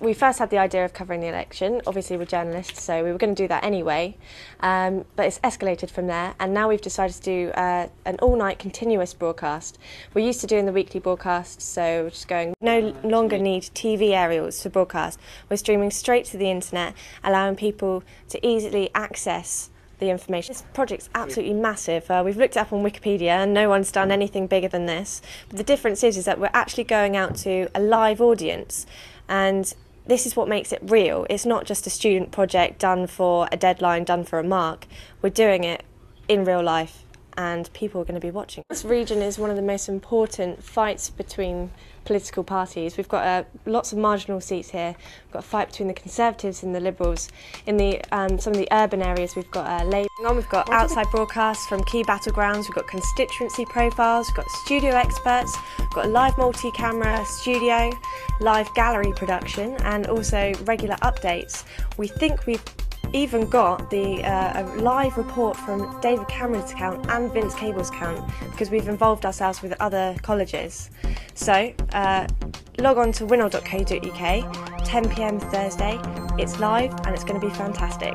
we first had the idea of covering the election. Obviously, we're journalists, so we were going to do that anyway. Um, but it's escalated from there, and now we've decided to do uh, an all-night continuous broadcast. We're used to doing the weekly broadcast, so we're just going. No longer need TV aerials to broadcast. We're streaming straight to the internet, allowing people to easily access the information. This project's absolutely massive. Uh, we've looked it up on Wikipedia and no one's done anything bigger than this. But the difference is, is that we're actually going out to a live audience and this is what makes it real. It's not just a student project done for a deadline, done for a mark. We're doing it in real life and people are going to be watching. This region is one of the most important fights between political parties. We've got uh, lots of marginal seats here. We've got a fight between the Conservatives and the Liberals. In the um, some of the urban areas, we've got uh, Labour. We've got outside broadcasts from key battlegrounds. We've got constituency profiles. We've got studio experts. We've got a live multi-camera studio, live gallery production, and also regular updates. We think we've even got the uh, live report from David Cameron's account and Vince Cable's account because we've involved ourselves with other colleges. So uh, log on to winol.co.uk, 10 pm Thursday. It's live and it's going to be fantastic.